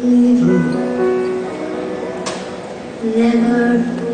Never, never,